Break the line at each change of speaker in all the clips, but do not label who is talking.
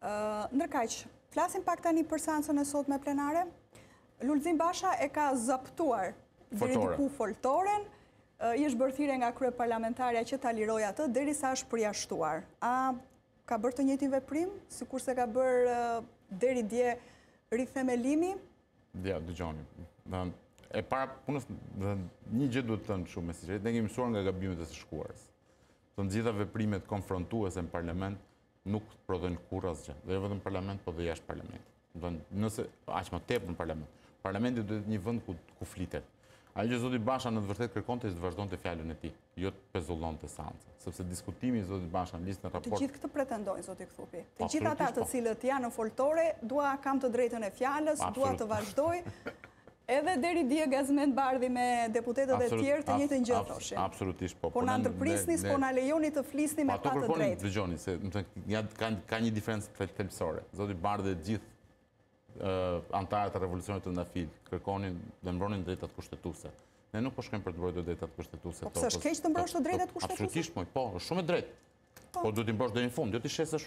Ndërkaq, flasim pak tani për seancën e sotme plenare. Lulzim Basha e ka zaptuar deri
diku
foltoren, i është bërë thirrje nga kryeparlamentarja që ta lirojë atë derisa është përjashtuar. A ka bërë të njëjtin veprim, sikurse ka bërë deri dje rithemelimi?
Ja, dëgjoni. E para punës një gjë duhet thënë shumë me sinqeritet, ne kemi mësuar nga gabimet e së shkuarës. Të gjitha veprimet konfrontuese në parlament nuk prodhojnë kurrë asgjë. Dhe jo vetëm në parlament, po dhe jashtë parlamentit. Dhe nëse, aq më tepër në parlament. Parlamenti duhet një vend ku, ku flitet. Ajo që Zoti Basha në të vërtetë kërkonte të vazhdonte fjalën e tij, jo të pezullonte seancën. Sepse diskutimi i Zotit Basha në listë në raport...
Të gjithë këtë pretendojnë, Zoti Kthupi. Të gjithë ata të cilët janë në foltore, dua kam të drejtën e fjalës, dua të vazhdoj, Edhe deri dje Gazment Bardhi me deputetët e tjerë të njëjtën gjë thoshin.
Absolutisht po.
Po na ndërprisni, s'po na lejoni të flasim me pa të drejtë.
Po ato kërkonin të dëgjonin, se më thënë, ka një diferencë thelbësore. Zoti Bardhi e gjithë anëtarët e revolucionit të nëntë prillit, kërkonin dhe mbronin të drejtat kushtetuse. Ne nuk po shkojmë për të mbrojtur të drejtat kushtetuse.
Po pse është keq të mbrosh të drejtat kushtetuse?
Absolutisht, po, është shumë e drejtë. Po, po duhet t'i mbrosh deri në fund, jo t'i shesësh.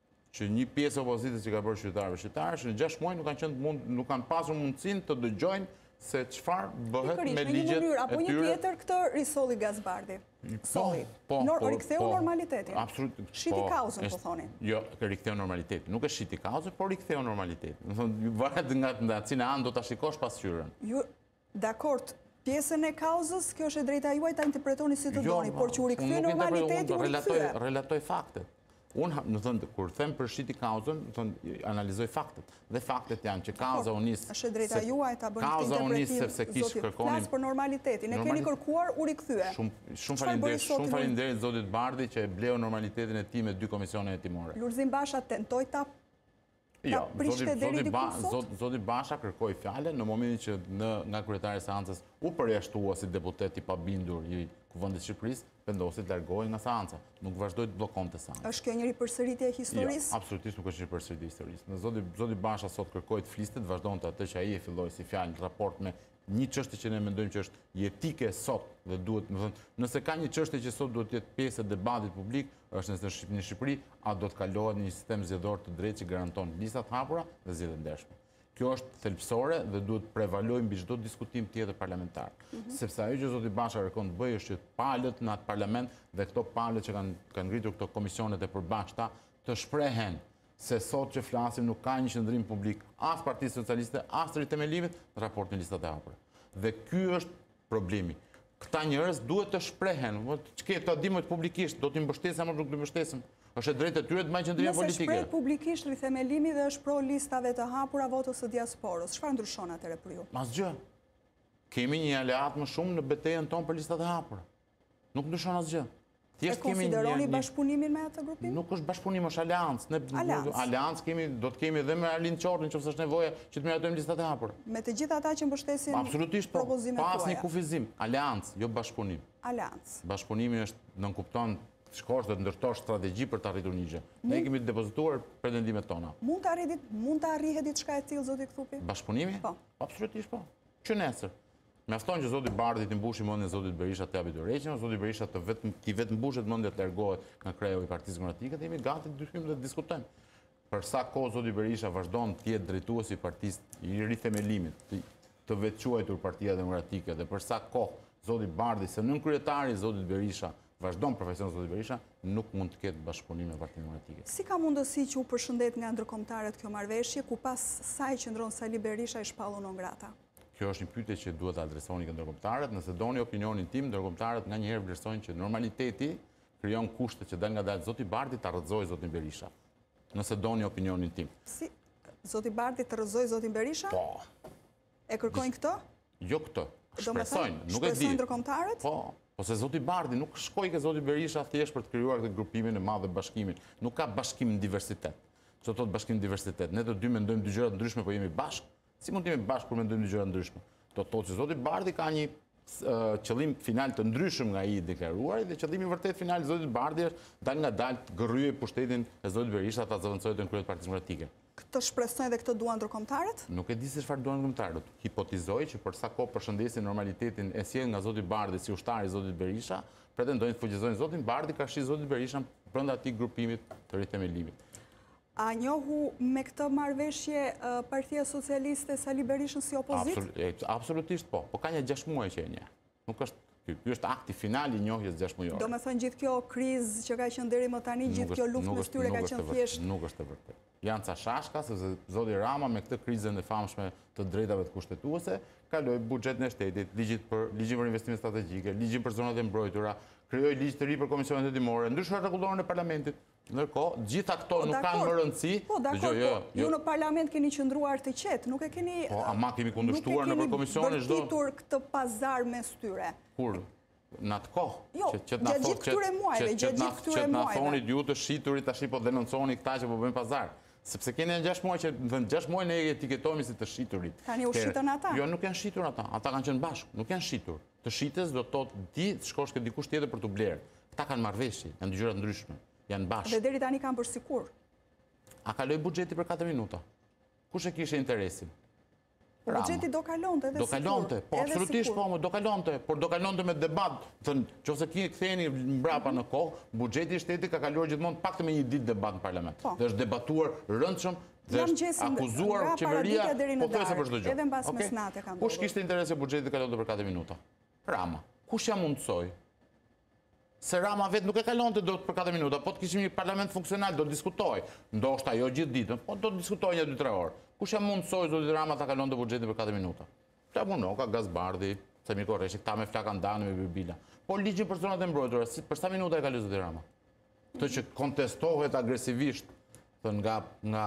që një pjesë e opozitës i ka bërë qytetarëve shqiptarë që në
gjashtë muaj nuk kanë qenë të
mund, nuk kanë pasur mundësinë të dëgjojnë se çfarë bëhet Pikërisht, me ligjet e tyre.
Në një mënyrë apo një tjetër këtë risolli Gaz
Bardhi. Solli. po, Nor,
po, riktheu po. normalitetin.
Absolut.
Shiti kauzën, po thoni.
Jo, e riktheu normalitetin. Nuk e shiti kauzën, por riktheu normalitetin. Domethënë, varet nga nga cila anë do ta shikosh pasqyrën.
Ju Dakord, pjesën e kauzës, kjo është e drejta juaj ta interpretoni si të jo, doni, por që u rikthye normaliteti, u rikthye.
Relatoj faktet. Unë, me thënë, kur them për shiti kauzën, me thënë, analizoj faktet. Dhe faktet janë që kauza u
nis... është e drejta juaj ta bëni këtë interpretim, zotit, kërkonim... për normalitetin, e keni kërkuar, u rikthye.
Shumë faleminderit, shumë faleminderit, zotit Bardhi, që e bleu normalitetin e tij me dy komisione hetimore.
Lulzim Basha tentoi ta
Jo, zoti Basha kërkoi fjalën në momentin që nga kryetarja e seancës u përjashtua si deputet i pabindur i Kuvendit të Shqipërisë, vendosi të largohej nga seanca, nuk vazhdoi të bllokonte seancën.
Është kjo një ripërsëritje e historisë?
Jo, absolutisht nuk është një ripërsëritje e historisë. Në zoti Basha sot kërkoi të fliste, të vazhdonte atë që ai e filloi si fjalë në raport me një çështje që ne mendojmë që është jetike sot dhe duhet, me thënë, nëse ka një çështje që sot duhet të jetë pjesë e debatit publik, është nëse në Shqipëri, në Shqipëri a do të kalohet në një sistem zgjedhor të drejtë që garanton lista të hapura dhe zgjedhje të ndershme. Kjo është thelbësore dhe duhet të prevalojë mbi çdo diskutim tjetër parlamentar. Mhm. Sepse ajo që zoti Basha kërkon të bëjë është që palët në atë parlament dhe këto palët që kanë kanë ngritur këto komisionet e përbashkëta të shprehen se sot që flasim nuk ka një qëndrim publik as të Partisë Socialiste, as të Rithemelimit në raport me listat e hapura. Dhe ky është problemi. Këta njerëz duhet të shprehen, që ta dimë publikisht, do t'i mbështesin, apo nuk t'i mbështesin. është e drejtë e tyre të mbajnë qëndrime politike.
Nëse shprehet publikisht Rithemelimi dhe është pro listave të hapura votës së diasporës, çfarë ndryshon atëherë për ju?
Asgjë. Kemi një aleat më shumë në betejën tonë për listat e hapura. Nuk ndryshon asgjë.
E konsideroni bashkëpunimin me atë grupim?
Nuk është bashkëpunim, është aleancë. Aleancë. Aleancë kemi, do të kemi dhe me Arlind Qorin, në qoftë se është nevoja që të miratojmë listat e hapura.
Me të gjithë ata që mbështesin
po, propozimet tuaja? Absolutisht, pa asnjë kufizim. Aleancë, jo bashkëpunim.
Aleancë.
Bashkëpunimi është, nënkupton të shkosh dhe të ndërtosh strategji për të arritur një gjë. Ne kemi depozituar pretendimet tona.
Mund të arrihet diçka e tillë, zoti Çupi?
Bashkëpunimi? Po. Absolutisht, po. Që nesër. Mjafton që zoti Bardhi t'i mbushi mendjen zotit Berisha të japi dorëheqjen, o zoti Berisha të vetë, t'i vetë mbushet mendja të largohet nga kreu i Partisë Demokratike dhe jemi gati të ulemi dhe të diskutojmë. Për sa kohë zoti Berisha vazhdon të jetë drejtuesi i partisë i Rithemelimit të, të vetëquajtur Partia Demokratike dhe për sa kohë zoti Bardhi se nënkryetari i zotit Berisha vazhdon përfaqëson zoti Berisha, nuk mund të ketë bashkëpunim me Partinë Demokratike.
Si ka mundësi që u përshëndet nga ndërkombëtarët kjo marrëveshje, ku pas saj qëndron Sali Berisha i shpallur non grata?
Kjo është një pyetje që duhet ta adresoni ke ndërkombëtarët. Nëse doni opinionin tim, ndërkombëtarët nganjëherë vlerësojnë që normaliteti krijon kushtet që dalngadalë zoti Bardhi ta rrëzojë zotin Berisha. Nëse doni opinionin tim.
Si zoti Bardhi të rrëzojë zotin Berisha?
Po.
E kërkojnë këtë?
Jo këtë. Shpresojnë, nuk e di.
Shpresojnë ndërkombëtarët?
Po. Po se zoti Bardhi nuk shkoi ke zoti Berisha thjesht për të krijuar këtë grupimin e madh dhe bashkimin. Nuk ka bashkim në diversitet. Ç'do të thotë bashkim në diversitet? Ne të dy mendojmë dy gjëra të ndryshme, po jemi bashkë. Si mund të jemi bashkë kur mendojmë gjëra të ndryshme? Do të thotë që zoti Bardhi ka një qëllim final të ndryshëm nga i deklaruari dhe qëllimi vërtet final i zotit Bardhi është dalëngadalë të gërryejë pushtetin e zotit Berisha ta zëvendësojë atë në krye të Partisë Demokratike.
Këtë shpresojnë dhe këtë duan ndërkomtarët?
Nuk e di se çfarë duan ndërkombëtarët. Hipotezoj që për sa kohë përshëndesin normalitetin e sjellë nga zoti Bardhi si ushtar i zotit Berisha, pretendojnë të fuqizojnë zotin Bardhi karshi zotit Berisha brenda atij grupimit të Rithemelimit.
A njohu me këtë marrëveshje Partia Socialiste Sali Berishën si opozitë?
Absolutisht po. Po ka një gjashtë muaj që e njeh. Nuk është ky. Ky është akti final i
njohjes gjashtëmujore. Domethënë gjithë kjo krizë që ka qenë deri më tani, gjithë kjo luftë mes tyre ka qenë thjesht...
Nuk është e vërtetë. Janë ca shashka, sepse zoti Rama me këtë krizën e famshme të të drejtave kushtetuese, kaloi buxhetin e shtetit, ligjit për, ligjin për investimet strategjike, ligjin për zonat e mbrojtura, krijoi ligj të ri për komisionet hetimore, ndryshoi rregulloren e parlamentit. Ndërkohë, gjithë këto nuk kanë më rëndësi.
Po, dakor, po, ju në parlament keni qëndruar të qetë, nuk e keni...
Po, ama kemi kundërshtuar nëpër komisione,
çdo... Nuk e keni bërtitur këtë pazar mes tyre.
Kur? Në atë kohë?
Jo, gjatë gjithë këtyre muajve, gjatë gjithë këtyre muajve.
Që të na thonit ju të shiturit, tashi po denonconi këta që po bëjnë pazar. Sepse keni gjashtë muaj që, dhe në gjashtë muaj ne etiketohemi si të shiturit.
Tani u shitën ata?
Jo, nuk janë shitur ata, ata kanë qenë bashkë, nuk janë shitur. Të shitesh do të thotë ti të shkosh te dikush tjetër për t'u blerë. Këta kanë marrëveshje, janë dy gjëra të ndryshme. Janë bashkë.
Dhe deri tani kanë bërë sikur.
A kaloi buxheti për 4 minuta? Kush e kishte interesin?
Po buxheti do kalonte edhe
sikur. Do kalonte, po absolutisht po, do kalonte, por do kalonte me debat. Domethënë, qoftë se ti kthehesh mbrapa në kohë, buxheti i shtetit ka kaluar gjithmonë paktën me një ditë debat në parlament.
Po.
Dhe është debatuar rëndshëm Dhe është akuzuar qeveria pothuaj për çdo gjë. Kush kishte interes që buxheti të kalonte për 4 minuta? Rama. Kush ia mundësoi? Se Rama vetë nuk e kalonte dot për 4 minuta, po të kishim një parlament funksional, do të diskutohej. Ndoshta jo gjithë ditën, po do të diskutohej një 2-3 orë. Kush ia mundësoi zotit Rama të kalonte buxhetin për 4 minuta? Flamur Noka, Gaz Bardhi, Saimir Korreshi, këta me flakadanë me bilbila. Po ligjin për zonat e mbrojtura, për sa minuta e kaloi zoti Rama? Këtë që kontestohet agresivisht domethënë nga nga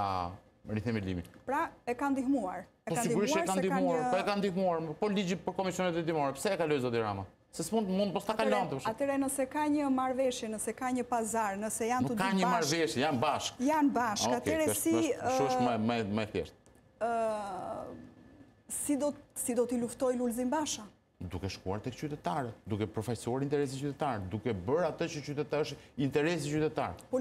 Rithemelimi.
Pra e ka ndihmuar.
E po, ka sigurisht e ka ndihmuar, po e ka ndihmuar, po ligji për komisionet hetimore, pse e kaloi zoti Rama? Se s'mund mund mos ta kalonte.
Atëre nëse ka një marrëveshje, nëse ka një pazar, nëse janë të dy bashkë.
Nuk ka një marrëveshje, janë bashkë.
Janë bashkë, atëre si
Kështu është më më më thjesht.
Ë si do si do t'i luftojë Lulzim Basha?
duke shkuar tek qytetarët, duke përfaqësuar interesin qytetar, duke bërë atë që qytetar, është interesi qytetar.